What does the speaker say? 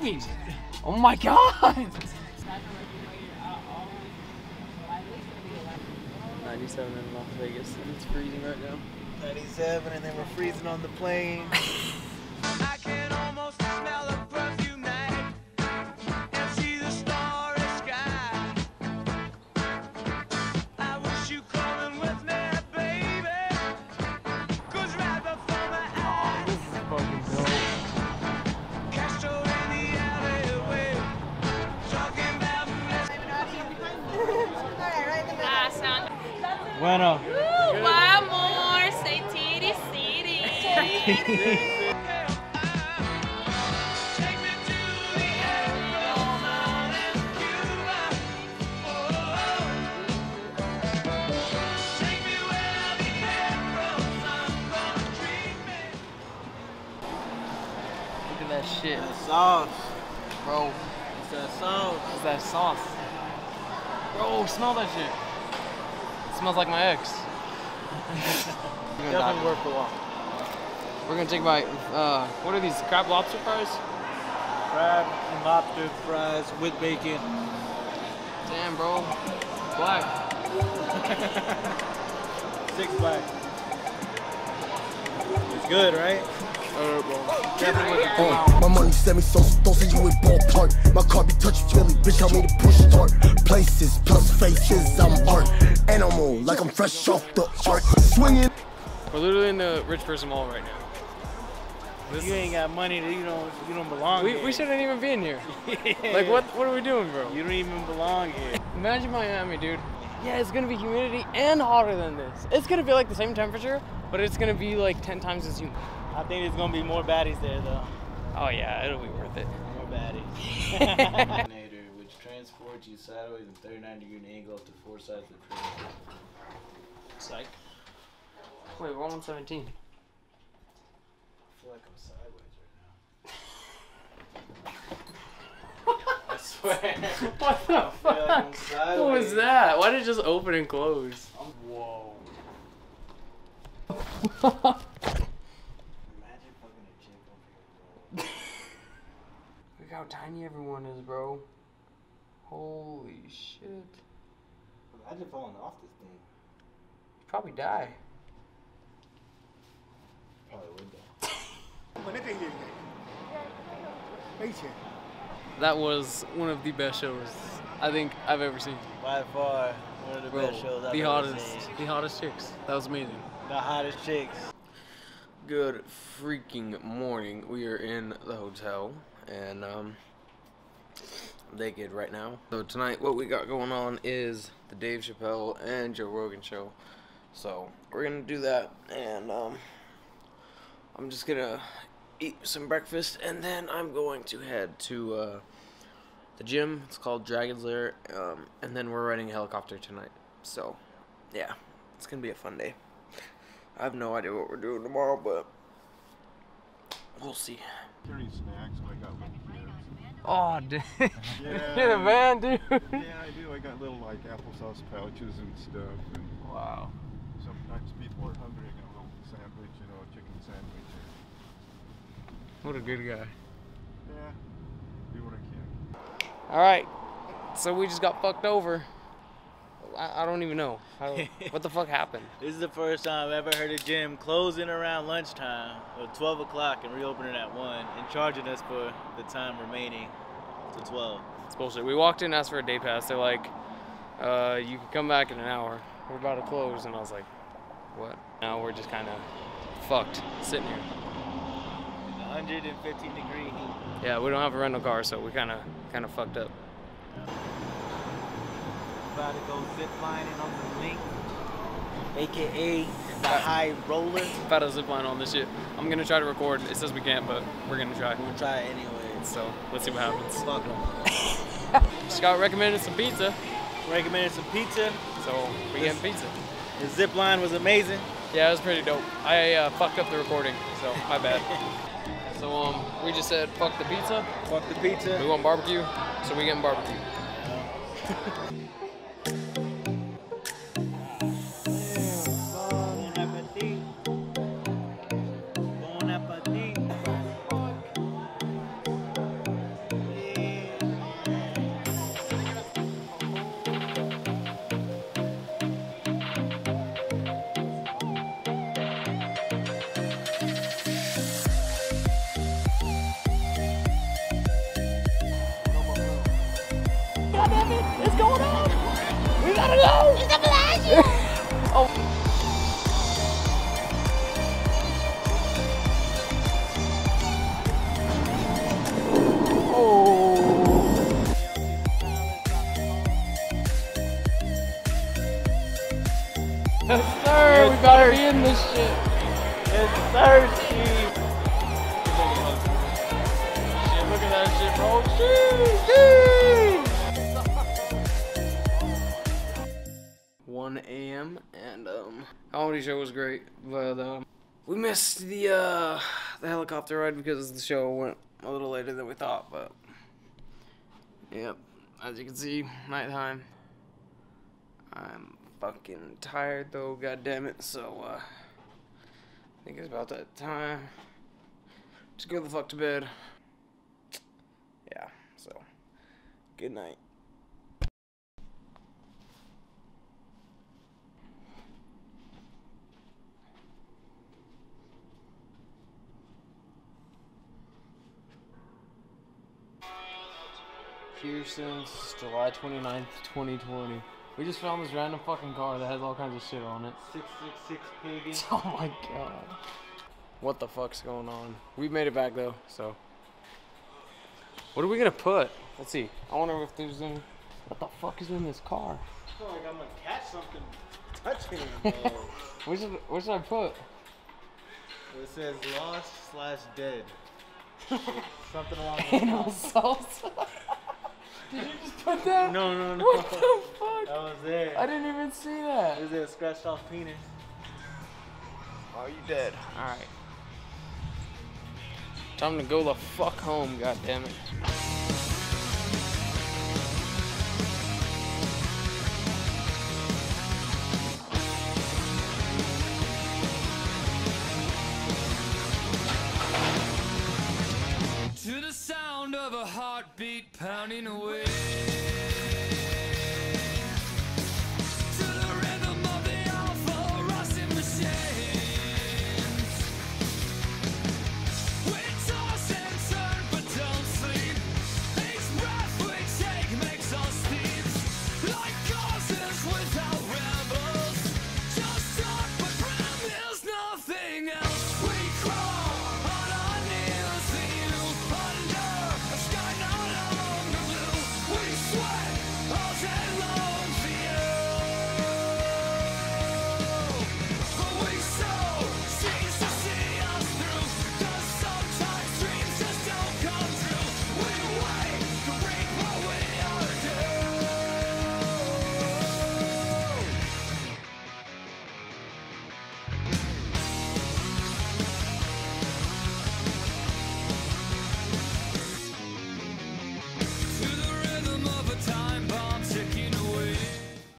moving. Oh my god. 97 in Las Vegas, and it's freezing right now. 97, and then we're freezing on the plane. the Arizona gonna treat me. Look at that shit. That sauce. Bro, It's that sauce. what's that sauce? Bro, smell that shit. It smells like my ex. We're gonna Definitely worth the walk. We're gonna take my. Uh, what are these? Crab lobster fries? Crab and lobster fries with bacon. Damn, bro. Black. Six black. It's good, right? Uh, bro. Definitely worth the Uh, my money sent me so don't say you in ballpark. My car be touch Philly, bitch. I made to push start. Places plus faces, I'm art. Animal, like I'm fresh off the art. Swinging. We're literally in the rich person mall right now. This You ain't got money that you don't you don't belong we, here. we shouldn't even be in here. Like, what what are we doing, bro? You don't even belong here. Imagine Miami, dude. Yeah, it's gonna be humidity and hotter than this. It's gonna be like the same temperature, but it's gonna be like 10 times as humid. I think there's gonna be more baddies there though. Oh yeah, it'll be worth it. More baddies. which transports you sideways in 39 degree angle up to four sides of the train. Psych. Wait, we're on 17. I feel like I'm sideways right now. I swear. What the I feel like fuck? What was that? Why did it just open and close? Whoa. Imagine fucking a chick over here, Look how tiny everyone is, bro. Holy shit. bro. Imagine falling off this thing. You'd probably die. Probably would though. That was one of the best shows I think I've ever seen. By far, one of the Bro, best shows I've the ever hottest, seen. the hottest chicks. That was amazing. The hottest chicks. Good freaking morning. We are in the hotel and um naked right now. So tonight what we got going on is the Dave Chappelle and Joe Rogan show. So we're gonna do that and um I'm just gonna eat some breakfast and then I'm going to head to uh the gym. It's called Dragon's Lair. Um, and then we're riding a helicopter tonight. So yeah, it's gonna be a fun day. I have no idea what we're doing tomorrow, but we'll see. Dirty snacks, so I got little kids. Oh, dude. Yeah. The man, dude. Yeah, I do. I got little like applesauce pouches and stuff. And Wow. sometimes people are hungry. I got a little sandwich, you know, a chicken sandwich. What a good guy. Yeah, do what I can. All right. So we just got fucked over. I, I don't even know. What the fuck happened? This is the first time I've ever heard a gym closing around lunchtime or 12 o'clock and reopening at 1 and charging us for the time remaining to 12. It's bullshit. We walked in, asked for a day pass. They're like, uh, you can come back in an hour. We're about to close. And I was like, what? Now we're just kind of fucked sitting here. 115 degree heat. Yeah, we don't have a rental car, so we kind of kind of fucked up. About to go zip lining on the LINQ, aka the high roller. About to zip line on this shit. I'm gonna try to record. It says we can't, but we're gonna try. We'll try it anyway. So let's see what happens. Fuck 'em. Scott recommended some pizza, Recommended some pizza. so we getting pizza. The zip line was amazing. Yeah, it was pretty dope. I uh, fucked up the recording, so my bad. so um, we just said fuck the pizza. Fuck the pizza. We want barbecue, so we getting barbecue. Sir, we gotta be in this shit. It's thirsty. Look at that shit, bro. Sheesh, 1 a.m. and um, comedy show was great, but um, we missed the uh the helicopter ride because the show went a little later than we thought. But yep, as you can see, nighttime. I'm fucking tired though. God damn it. So uh, I think it's about that time. Just go the fuck to bed. Yeah. So good night. Here since July 29th, 2020. We just found this random fucking car that has all kinds of shit on it. 666 piggy. Oh my god. What the fuck's going on? We made it back though, so. What are we gonna put? Let's see. I wonder if there's any. What the fuck is in this car? Oh, I feel like I'm gonna catch something touching bro. What should, what should I put? it says lost slash dead. something along those Animal lines. Salsa. Did you just put that? No, no, no. What the fuck? That was there. I didn't even see that. Is it a scratched off penis? Are you dead? Alright. Time to go the fuck home, God damn it. To the sound of a heartbeat pounding away.